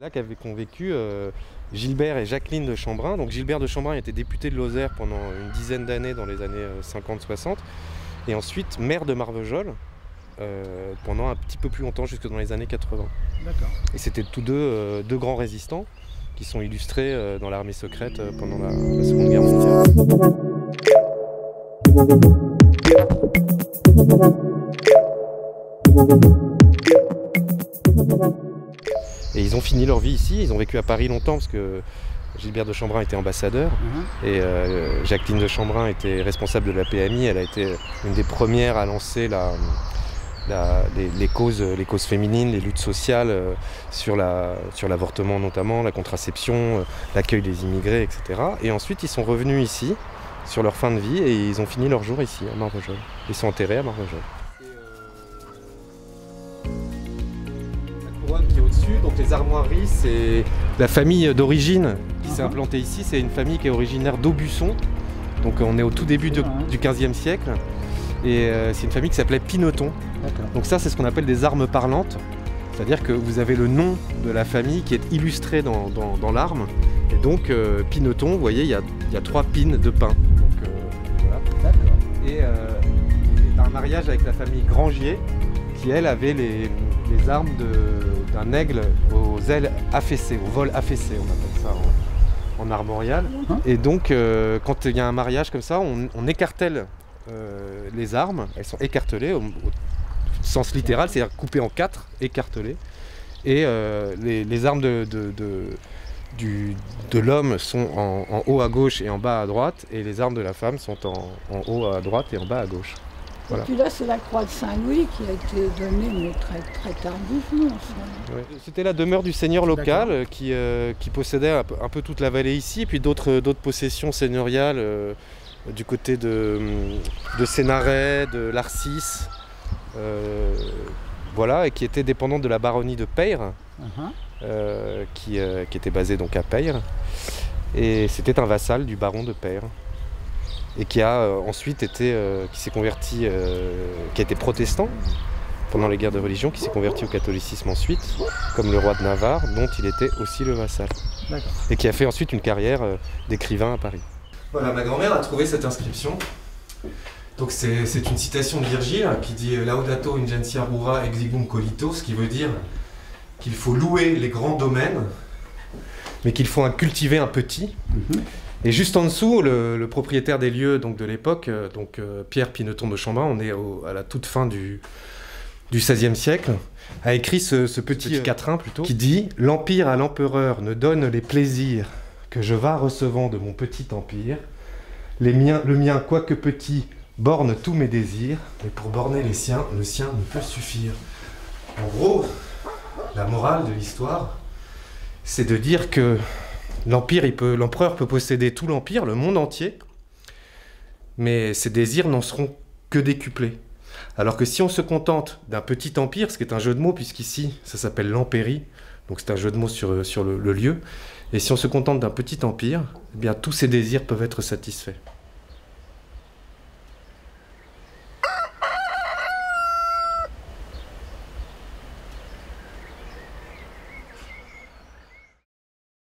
Là qu'avaient vécu euh, Gilbert et Jacqueline de Chambrin. Donc Gilbert de Chambrin était député de Lozère pendant une dizaine d'années dans les années 50-60 et ensuite maire de Marvejols euh, pendant un petit peu plus longtemps, jusque dans les années 80. Et c'était tous deux euh, deux grands résistants qui sont illustrés euh, dans l'armée secrète euh, pendant la, la Seconde Guerre mondiale. Et ils ont fini leur vie ici, ils ont vécu à Paris longtemps parce que Gilbert de Chambrin était ambassadeur et euh, Jacqueline de Chambrin était responsable de la PMI. Elle a été une des premières à lancer la, la- les, les causes, les causes féminines, les luttes sociales euh, sur la- sur l'avortement notamment, la contraception, euh, l'accueil des immigrés, etc. Et ensuite ils sont revenus ici sur leur fin de vie et ils ont fini leur jour ici à Marvejols. Ils sont enterrés à Marvejols. Qui est au-dessus, donc les armoiries, c'est la famille d'origine qui s'est implantée ici. C'est une famille qui est originaire d'Aubusson. Donc on est au tout début de- du 15e siècle. Et euh, c'est une famille qui s'appelait Pinoton. Donc ça, c'est ce qu'on appelle des armes parlantes. C'est-à-dire que vous avez le nom de la famille qui est illustré dans, dans- dans l'arme. Et donc, euh, Pinoton, vous voyez, il y y a trois pines de pain. Donc, euh, voilà. D'accord. Et euh, un mariage avec la famille Grangier, qui elle avait les, les armes d'un aigle aux ailes affaissées, au vol affaissé, on appelle ça en, en armorial. Mhm. Et donc, euh, quand il y a un mariage comme ça, on, on écartèle euh, les armes, elles sont écartelées au, au sens littéral, c'est-à-dire coupées en quatre, écartelées. Et euh, les, les armes de, de- de- du- de l'homme sont en, en haut à gauche et en bas à droite, et les armes de la femme sont en, en haut à droite et en bas à gauche. Voilà. Et puis là, c'est la croix de Saint-Louis qui a été donnée, mais très, très tardivement. C'était la demeure du seigneur local euh, qui, euh, qui possédait un peu, un peu toute la vallée ici, et puis d'autres d'autres possessions seigneuriales euh, du côté de, de Sénaret, de l'Arcis, euh, voilà, et qui étaient dépendantes de la baronnie de Peyre, euh, qui, euh, qui était basée donc à Peyre. Et c'était un vassal du baron de Peyre. Et qui a euh, ensuite été, euh, qui s'est converti, euh, qui a été protestant pendant les guerres de religion, qui s'est converti au catholicisme ensuite, comme le roi de Navarre, dont il était aussi le vassal. Et qui a fait ensuite une carrière euh, d'écrivain à Paris. Voilà, ma grand-mère a trouvé cette inscription. Donc c'est une citation de Virgile qui dit Laudato ingentia rura exigum colito, ce qui veut dire qu'il faut louer les grands domaines, mais qu'il faut en cultiver un petit. Mhm. Et juste en dessous, le, le propriétaire des lieux donc de l'époque, euh, donc euh, Pierre Pineton de Chambrin, on est au- à la toute fin du, du XVIe siècle, a écrit ce, ce petit, euh, quatrain plutôt, qui dit L'empire à l'empereur ne donne les plaisirs que je vas recevant de mon petit empire. Les miens, le mien, quoique petit, borne tous mes désirs, mais pour borner les siens, le sien ne peut suffire. En gros, la morale de l'histoire, c'est de dire que l'empire, l'empereur peut posséder tout l'empire, le monde entier, mais ses désirs n'en seront que décuplés. Alors que si on se contente d'un petit empire, ce qui est un jeu de mots, puisqu'ici ça s'appelle l'empérie, donc c'est un jeu de mots sur, sur le, le lieu, et si on se contente d'un petit empire, eh bien tous ses désirs peuvent être satisfaits.